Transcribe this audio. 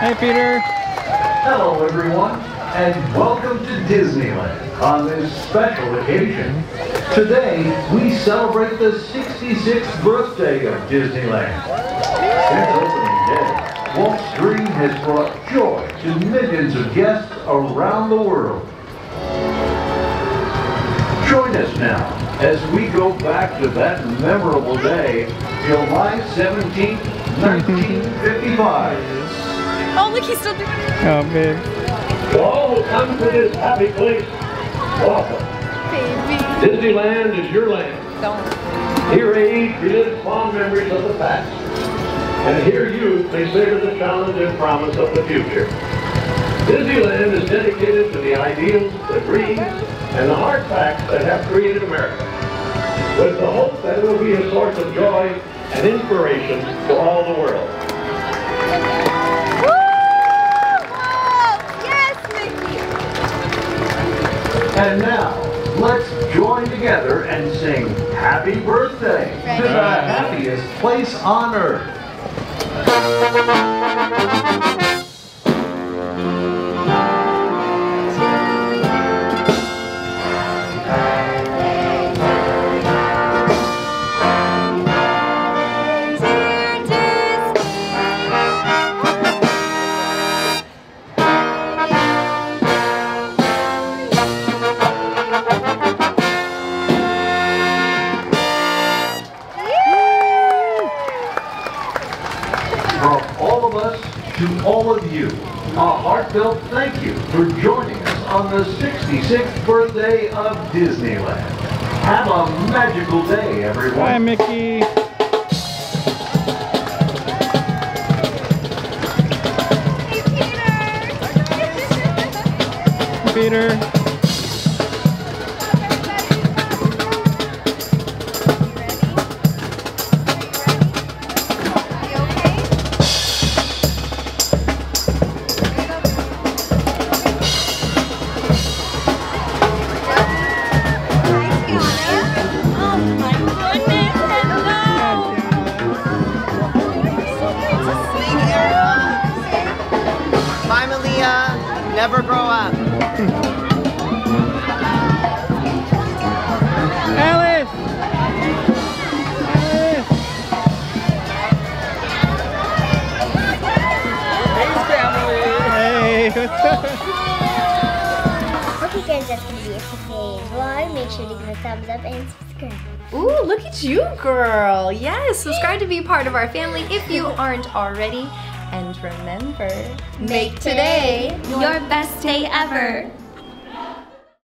Hey, Peter. Hello, everyone, and welcome to Disneyland on this special occasion. Today, we celebrate the 66th birthday of Disneyland. Since opening day, Walt's Dream has brought joy to millions of guests around the world. Join us now as we go back to that memorable day, July 17, 1955. Oh, look, he's still doing it. Oh, babe. To all who come to this happy place, welcome. Baby. Disneyland is your land. Don't. Here age relives fond memories of the past. And here youth may savor the challenge and promise of the future. Disneyland is dedicated to the ideals, the dreams, and the hard facts that have created America. With the hope that it will be a source of joy and inspiration for all the world. And now, let's join together and sing Happy Birthday to the happiest place on earth. Of us to all of you, a heartfelt thank you for joining us on the 66th birthday of Disneyland. Have a magical day, everyone. Bye, everyone. Mickey. Hey, Peter. Peter. Bye, Malia. Never grow up. Alice. Alice. Hey, what's up? Hope you guys that's gonna be it for today's vlog. Make sure to give a thumbs up and subscribe. Ooh, look at you, girl. Yes, subscribe to be part of our family if you aren't already. And remember, make today Your best day ever.